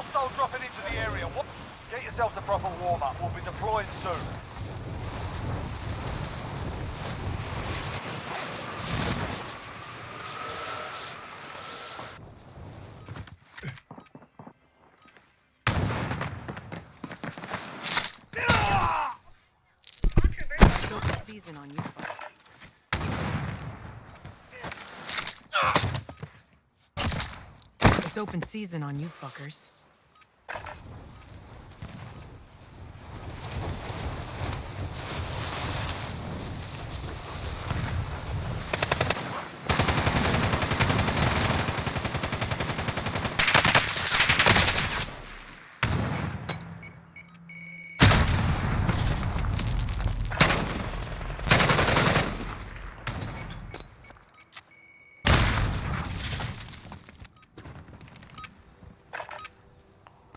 Hostile dropping into the area. What? Get yourselves a proper warm-up. We'll be deploying soon. Season on you. It's open season on you fuckers.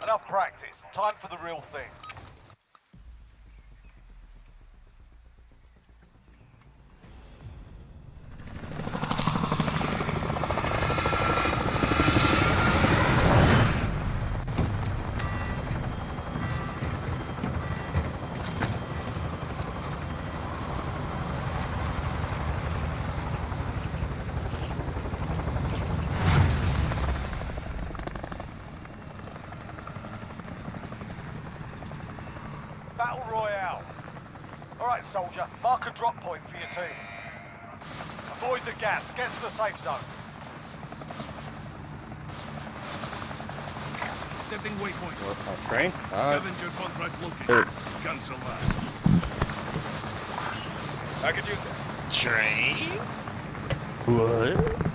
Enough practice. Time for the real thing. Soldier. Mark a drop point for your team. Avoid the gas. Get to the safe zone. Setting waypoint. Oh, train? Uh, Scavenger contract located. Hey. Cancel last. I could use it. Train? what?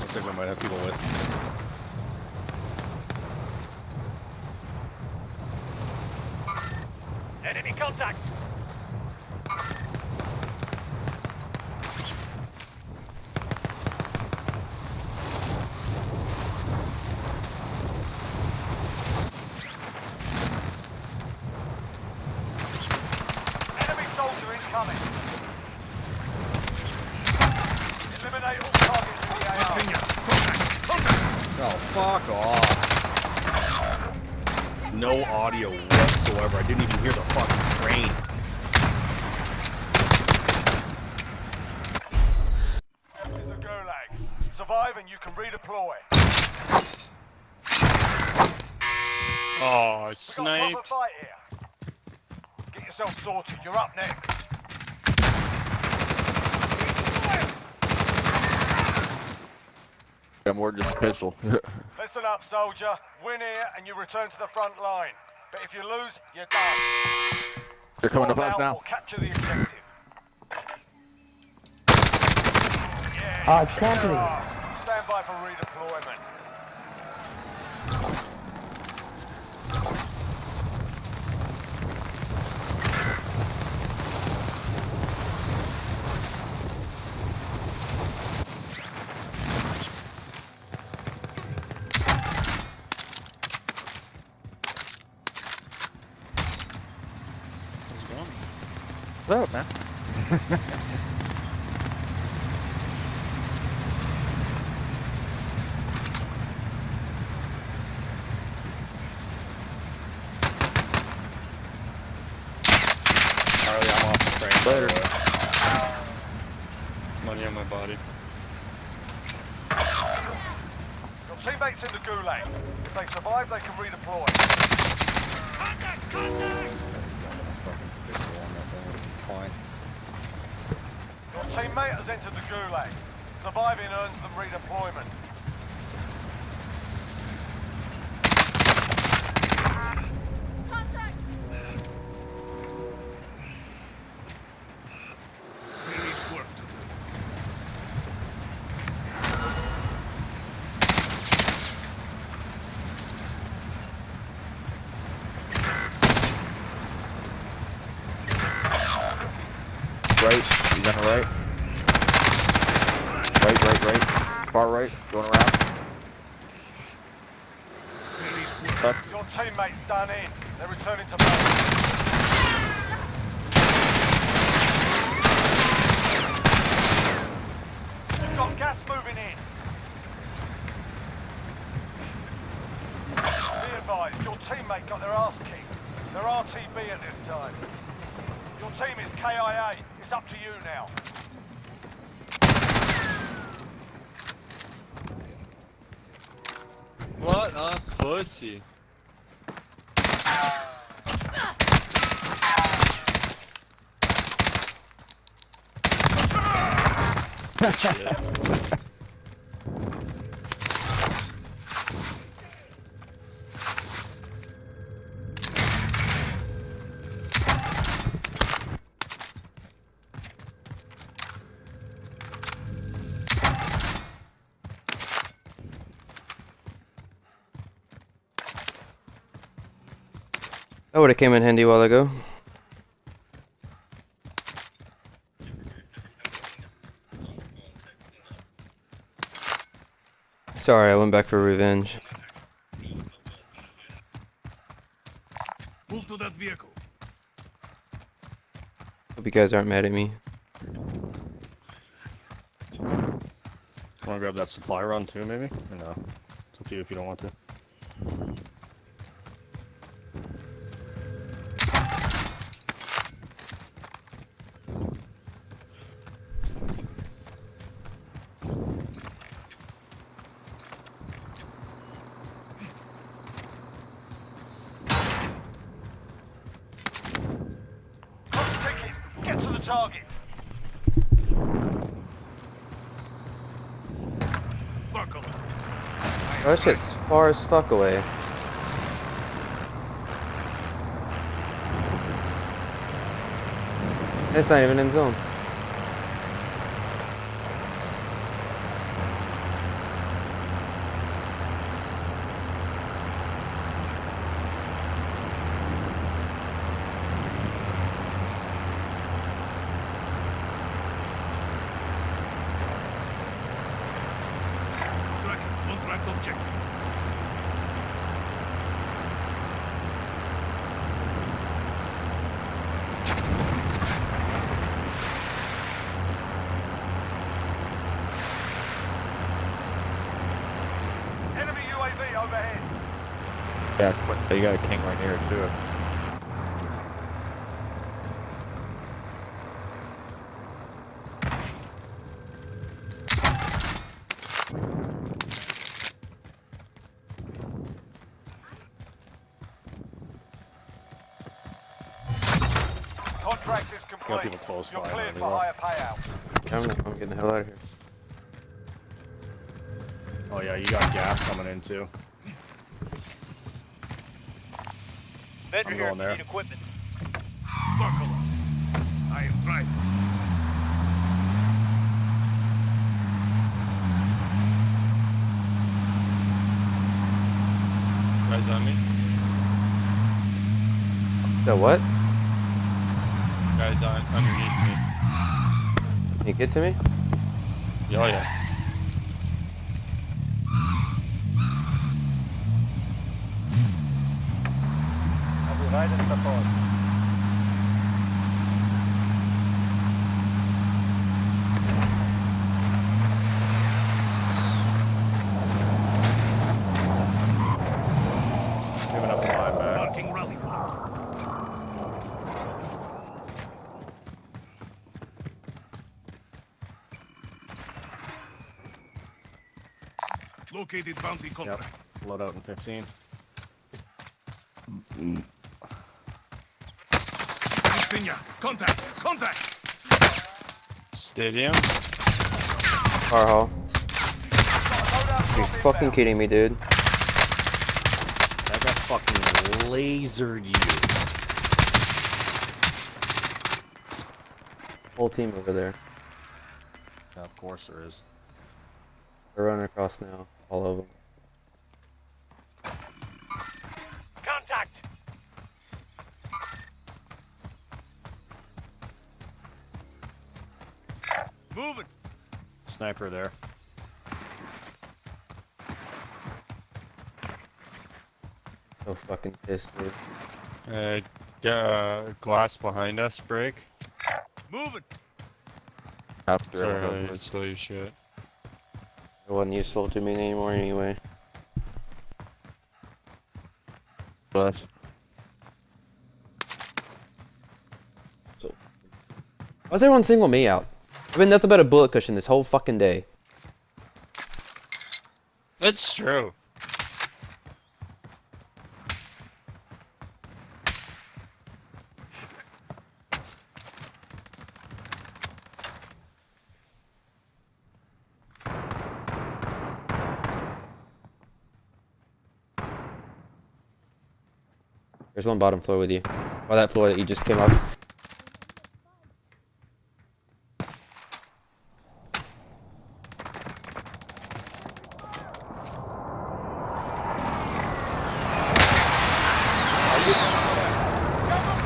Looks like we might have people with. Enemy contact. Enemy soldier incoming. Eliminate all targets in the AR. Finger. Contact. Contact. Oh, fuck off. No audio whatsoever. I didn't even hear the fucking train. This is the Gulag. Survive and you can redeploy. Oh, We snipe. proper fight here. Get yourself sorted. You're up next. Yeah, more just a pistol. Listen up, soldier. Win here and you return to the front line. But if you lose, you're done. They're coming up Sort us out now. Or capture the objective. Yeah, Ah, you it's kicked their company. Stand by for redeployment. Ha ha ha. Gulag. Surviving earns them redeployment. Finished work to do. Right. You gonna right? Right, right, right. far right, going around. Finished work. Tuck. Your teammate's done in. They're returning to base. You've got gas moving in. Be advised, your teammate got their ass kicked. They're RTB at this time. Your team is KIA. It's up to you now. What a pussy. That would have came in handy a while ago. Sorry, I went back for revenge. Move to that vehicle. Hope you guys aren't mad at me. Want to grab that supply run too, maybe? Or no? It's up to you if you don't want to. Clock ticking. Get to the target. Buckle up. Oh, that shit's far as fuck away. It's not even in zone. Track. Contract objective. Enemy UAV overhead. Yeah, you got a king right here too. Contract is complete. people close You're by, cleared for higher payout. I'm, I'm getting the hell out of here. Oh yeah, you got gas coming in too. Vendor I'm here, going there. need equipment. Buckle up. I am driving. Guys on me? So what? Guys on underneath me. Can you get to me? Oh yeah. I'll be right in the pod. Giving up the back. Marking rally. Located bounty Yep. Load out in 15. Mm-hmm. Pinya. Contact. Contact. Stadium. Car hall. Loadout You drop fucking kidding me, dude? That guy fucking lasered you. Whole team over there. Yeah, of course there is. They're running across now. All of them. sniper there. So fucking pissed, dude. Uh, uh, glass behind us, break. Moving! After Sorry, I stole your shit. It wasn't useful to me anymore anyway. But... So... Why is everyone single me out? I've been nothing but a bullet cushion this whole fucking day. That's true. There's one bottom floor with you. Or that floor that you just came off.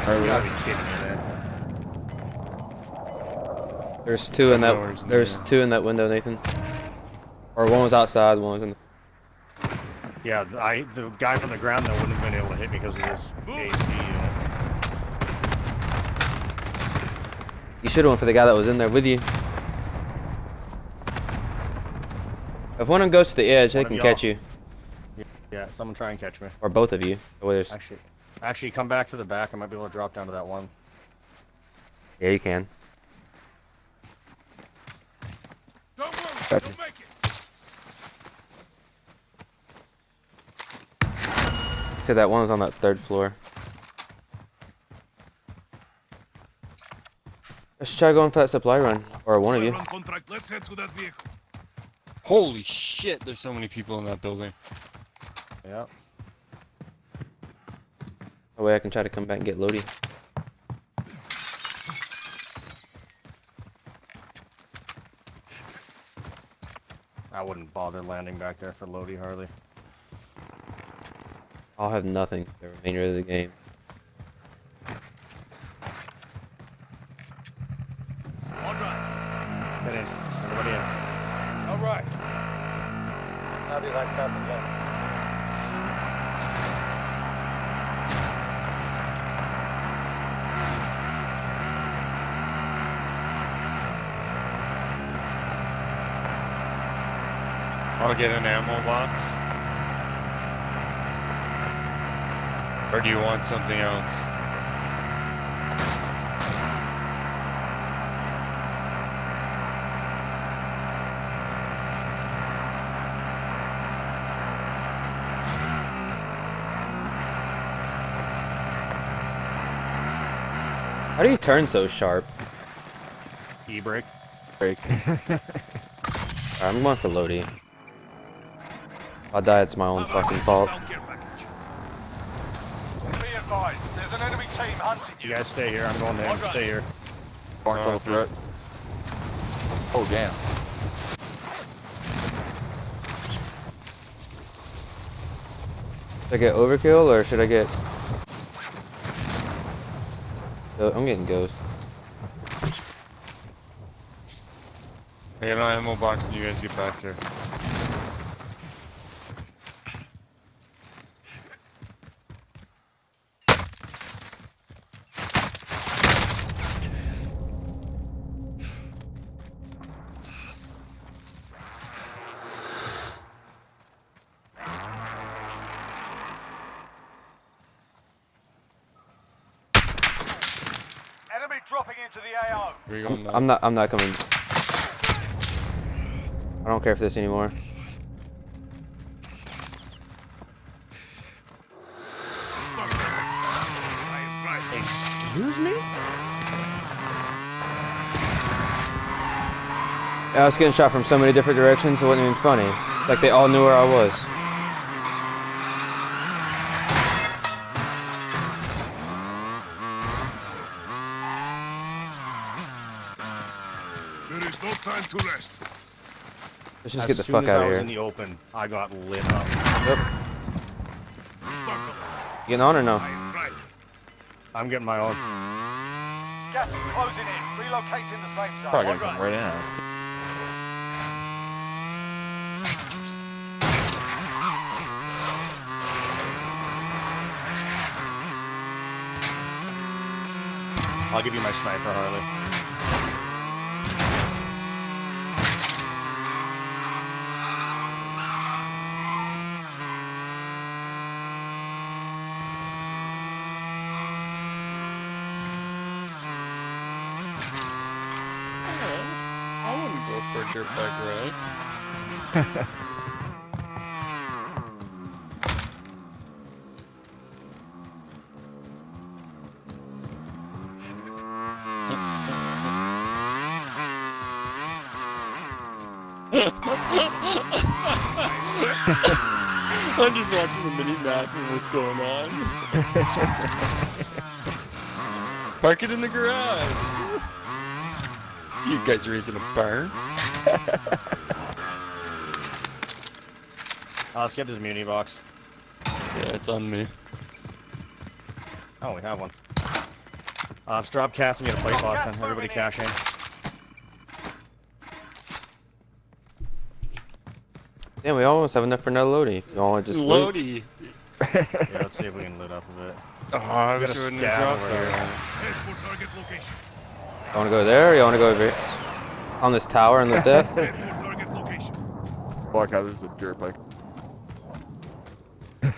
Are You we? gotta be kidding me, man. There's two in that. There's there. two in that window, Nathan. Or one was outside, one was in. The, Yeah, I the guy from the ground that wouldn't have been able to hit me because of this AC you should have went for the guy that was in there with you. If one of them goes to the edge, they One of can catch you, Yeah, someone try and catch me. or both of you. Oh, there's- Actually, actually, come back to the back. I might be able to drop down to that one. yeah, you can. Don't move. Gotcha. You'll make it. Said that one was on that third floor. Let's try going for that supply run, or one of you. Contract. Let's head to that vehicle. Holy shit, there's so many people in that building. Yeah. That way I can try to come back and get Lodi. I wouldn't bother landing back there for Lodi Harley. I'll have nothing the remainder of the game. All right. Get in. Everybody in. All right. How do you like that again? I'll get an ammo box. Or do you want something else? How do you turn so sharp? E-brake. break. Alright, I'm going for Lodi. I'll die, it's my own fucking fault. Hostile care package. Be advised, there's an enemy team hunting You you. guys stay here. I'm going there. Alright. Stay here. Born Oh, full threat. Oh damn. Should I get overkill or should I get? Go- I'm getting ghost. I got an ammo box and you guys get back there. Dropping into the AO. Where you? I'm not. I'm not coming. I don't care for this anymore. I am right. Excuse me? I was getting shot from so many different directions. It wasn't even funny. It's like they all knew where I was. Let's just as get the fuck out of here. As soon as I was in the open, I got lit up. Yep. Getting on or no? I'm getting my own. Gas is closing in. Relocating the safe zone. Probably gonna come right in. I'll give you my sniper, Harley. Dirt bike ride. I'm just watching the mini map and what's going on. Park it in the garage. You guys are raising a barn. Uh, let's get this muni box. Yeah, it's on me. Oh, we have one. Uh, let's drop cast and get a plate Got box gas and everybody moving in. cash in. Damn, we almost have enough for another loading. If you all want to just loot. Lodi. Yeah, let's see if we can loot up a bit. Oh, I We wish got a you wouldn't have dropped over here. that. Head for target location. You want to go there or you want to go over here? On this tower and loot that? Head location. Fuck, out, this is a dirt bike.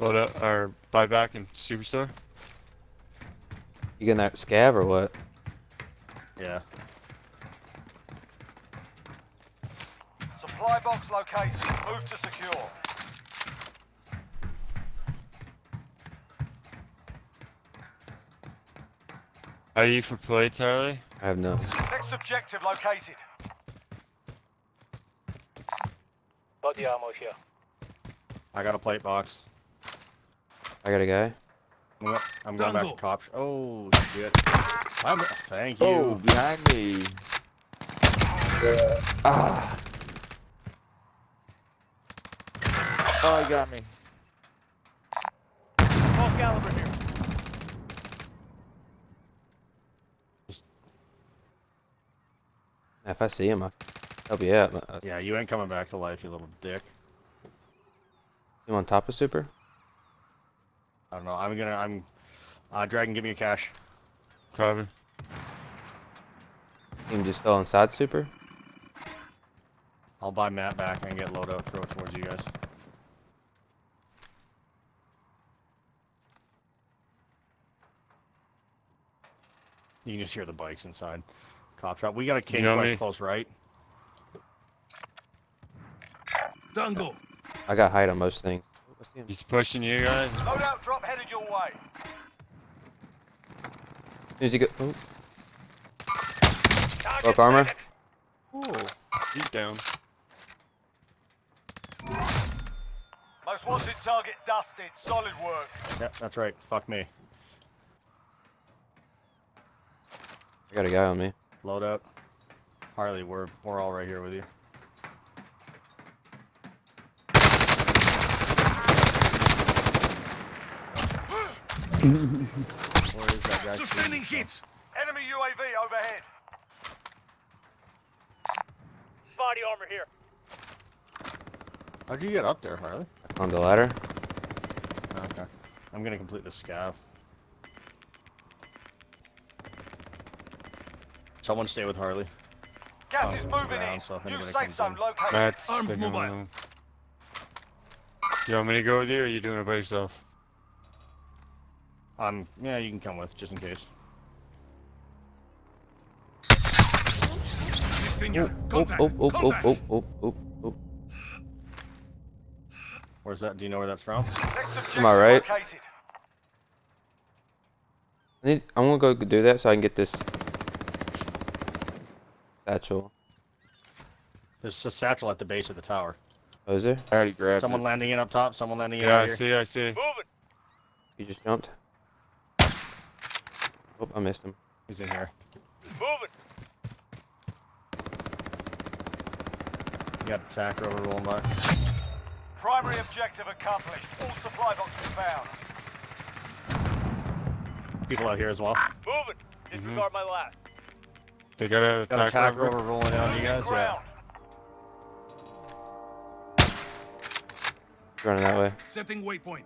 Load up our buyback and superstar. You getting that scav or what? Yeah. Supply box located. Move to secure. Are you for plates, Harley? I have no. Next objective located. Body ammo here. I got a plate box. I got a guy. I'm, go- I'm going back Dango. to cop. Oh, shit. I'm, thank you. Oh, behind me. Ah. Oh, he got me. Small caliber here. If I see him, I'll help you out. uh, Yeah, you ain't coming back to life, you little dick. Him on top of Super? I don't know. I'm gonna. I'm. Uh, Dragon, give me your cash. Copy. Him just fell inside Super? I'll buy Matt back and get load out, throw it towards you guys. You can just hear the bikes inside. Cop shop. We got a King you know Quest me. close right. Dango. I got height on most things. I see him. He's pushing you guys. Loadout drop headed your way. As soon as he go. Oh, broke armor. spotted. Oh, he's down. Most wanted target dusted. Solid work. Yep, that's right. Fuck me. I got a guy on me. Load up. Harley, we're we're all right here with you. Where is that guy? Sustaining hits. Enemy UAV overhead. Body armor here. How'd you get up there, Harley? On the ladder. Okay. I'm gonna complete the scav. Someone stay with Harley. Gas is moving ground, in. so New anybody safe zone located. Matt's Armed mobile. around. You want me to go with you, or are you doing it by yourself? Um, yeah, you can come with, just in case. Oh, Contact. oh, oh, oh, Contact. oh, oh, oh, oh. Where's that? Do you know where that's from? Am I right? I need, I'm gonna go do that so I can get this satchel. There's a satchel at the base of the tower. Oh, is there? I already grabbed Someone it. landing in up top, someone landing in Yeah, out I here. see, I see. Moving. You just jumped. Oh, I missed him. He's in here. Moving. You got attack rover rolling by. Primary objective accomplished. All supply boxes found. People out here as well. Moving. Mm-hmm. Disregard my last. They got a attack, attack rover. rover rolling down you guys. Yeah. Running that way. Setting waypoint.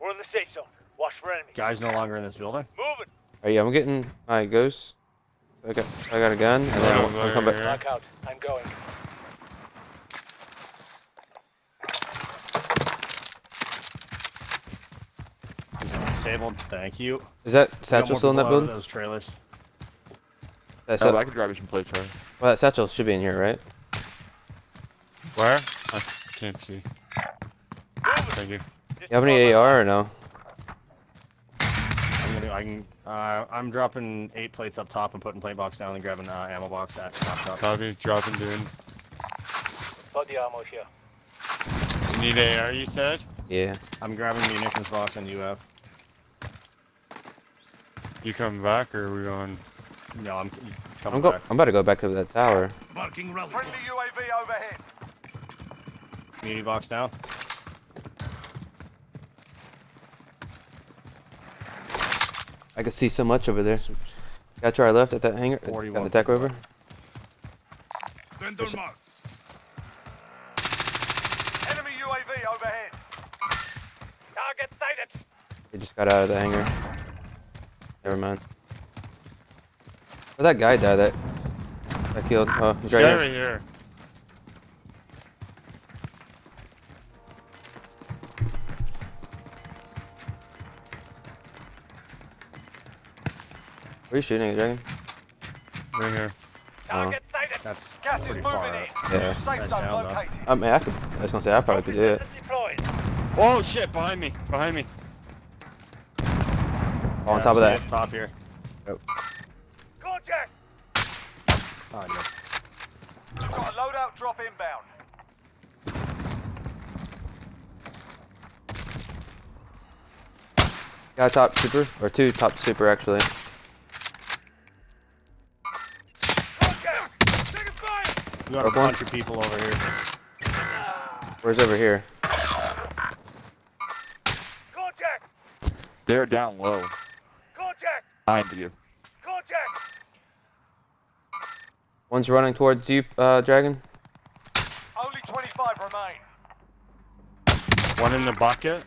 We're in the safe zone. Watch for enemies. Guys no longer in this building. Moving. Alright, yeah, I'm getting my ghost. I got I got a gun and then I'll, I'll come back. Blackout. I'm going. Disabled. Thank you. Is that satchel still in that people out of building? Those trailers. That Oh, I can grab you some plates, right? well, that satchel should be in here, right? Where? I can't see. Thank you. You have any AR or no? I'm gonna. I can. Uh, I'm dropping eight plates up top and putting plate box down and grabbing uh, ammo box at top top. Copy, dropping doing. Body ammo here. You need AR, you said? Yeah. I'm grabbing munitions box and UF. You coming back or are we going? No, I'm coming I'm go. back. I'm about to go back to that tower. Marking rally Friendly. UAV overhead. Muni box down. I can see so much over there. Got to our left at that hangar. Got the tech over. Vendor mark. Enemy UAV overhead. Target sighted. They just got out of the hangar. Never mind. Where'd that guy die that I killed? Oh, he's right here. here. Where are you shooting Dragon? Right here. Target oh. sighted. That's Gas is pretty moving far in. Yeah. Safe zone located. I mean, I could. I was gonna say I probably could do it. Oh shit, behind me, behind me. Oh, on Yeah, top of that. it, Top here. Contact. Oh, no. We've got a loadout drop inbound. Guy top super or two top super actually. We got a Up one. bunch of people over here. Where's over here? Contact. They're down low. Contact. Behind you. Contact. One's running towards you, uh, Dragon. Only 25 remain. One in the bucket.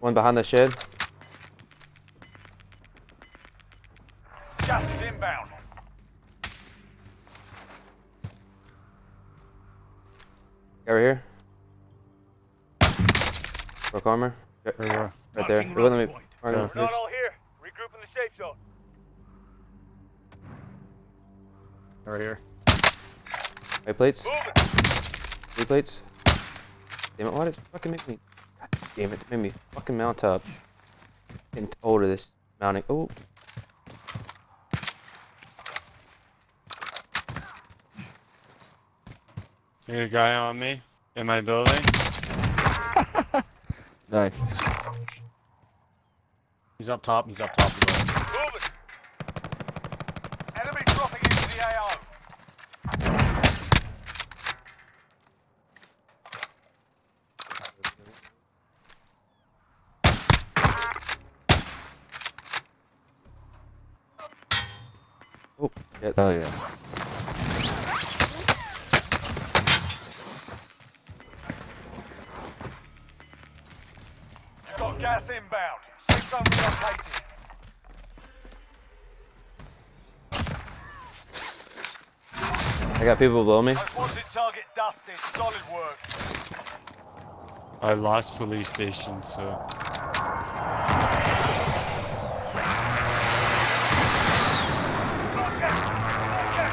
One behind the shed. Gas is inbound. Over here. Broke armor. Right Right where? right there. Marking It wouldn't rally let me. point. mark We're not all here. Regroup in the safe zone. Right here. Right plates. Moving. Three plates. Damn it! Why did it fucking make me? God damn it! It made me fucking mount up. Getting told of this mounting. Oh, You got a guy on me in my building. Nice. He's up top. He's up top. of the building. Moving. Enemy dropping into the AO. oh, shit. Hell yeah. Inbound. Safe zone relocated. I got people below me. Wanted target dusted. Solid work. I lost police station, so.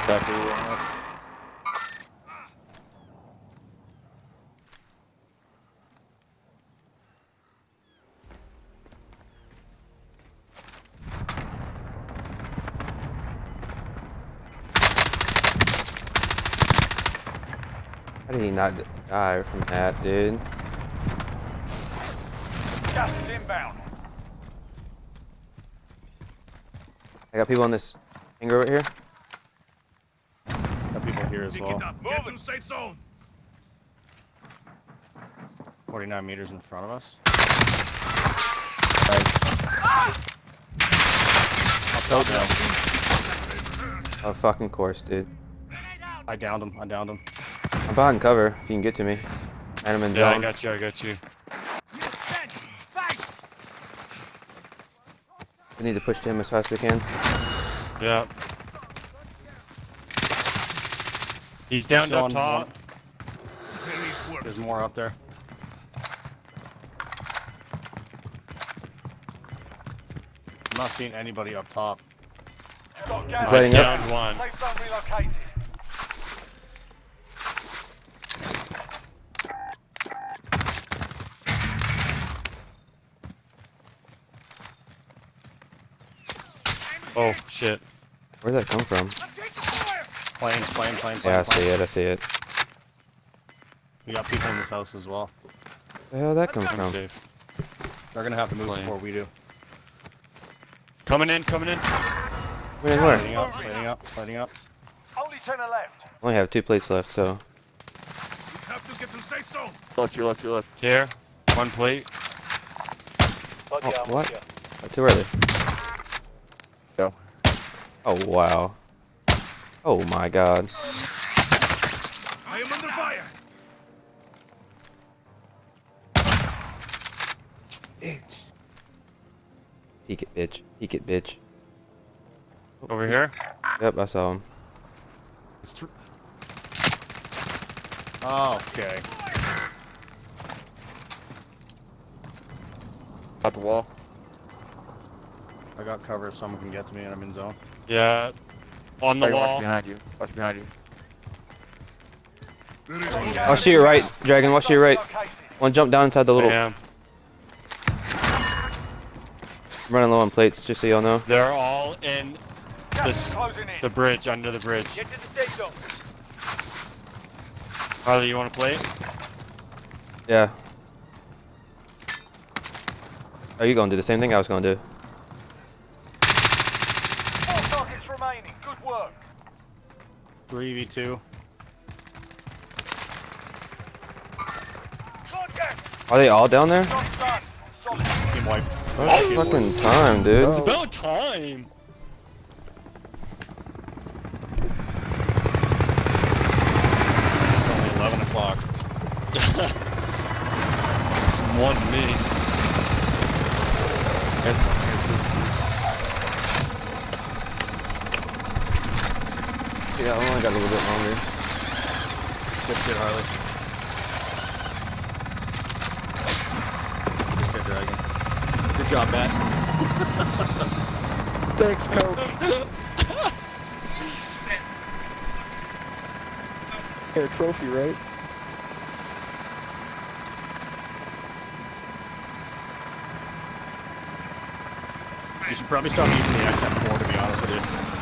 Back where you were at. How did he not die from that, dude? Gas is inbound. I got people on this hangar over here. Got people here as Pick well. it. Get to safe zone. 49 meters in front of us. Ah! I'll kill them. Oh, fucking course, dude. I downed him. I downed him. I'm behind cover if you can get to me. Enemy Yeah, I zone. got you, I got you. We need to push to him as fast as we can. Yeah. He's down Still up on top. one. There's more up there. I'm not seeing anybody up top. You've got gas. Lighting up. Down one. Oh shit. Where'd that come from? Planes, plane, plane, plane. Yeah, I plane. see it. I see it. We got people in this house as well. Where the hell that come I'm from? safe. They're gonna have to move Plane. before we do. Coming in, coming in. Where? Where? Lighting up, lighting up, lighting up. Only ten are left. Only have two plates left, so We have to get to the safe zone. Left, your left, your left. Here. One plate. Oh, almost what? here. oh, too early. Go. Oh wow. Oh my god. I am under fire. Bitch. Peek it, bitch. Peek it, bitch. Oh. Over here. Yep, I saw him. Oh, Okay. Out the wall. I got cover if someone can get to me and I'm in zone. Yeah. On the Dragon, watch wall. behind you. Watch behind you. There is one. Watch to your right, Dragon. Watch to your right. Located. One jump down inside the little. Yeah. I'm running low on plates, just so y'all know. They're all in This- is closing in. the bridge, under the bridge. Get to the zone. Harley, you want to play it? Yeah. Are you gonna do the same thing I was gonna do? Four targets remaining. Good work. 3v2. Are they all down there? Job done. Team wipe. What fucking time, dude? It's about time. It's only 11 o'clock. One me. Yeah, I only got a little bit longer. Good shit, Harley. Good shit, Dragon. Good job, Matt. Thanks, Coach. Hey, a trophy, right? You should probably stop using the XM4 to be honest with you.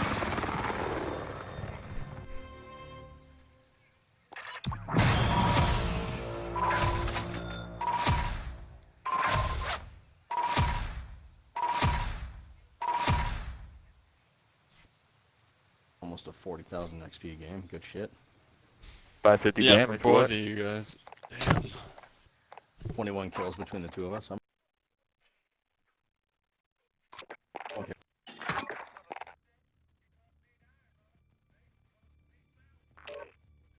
Good shit. 550 Yeah, for damage. both what? of you guys. 21 kills between the two of us. I'm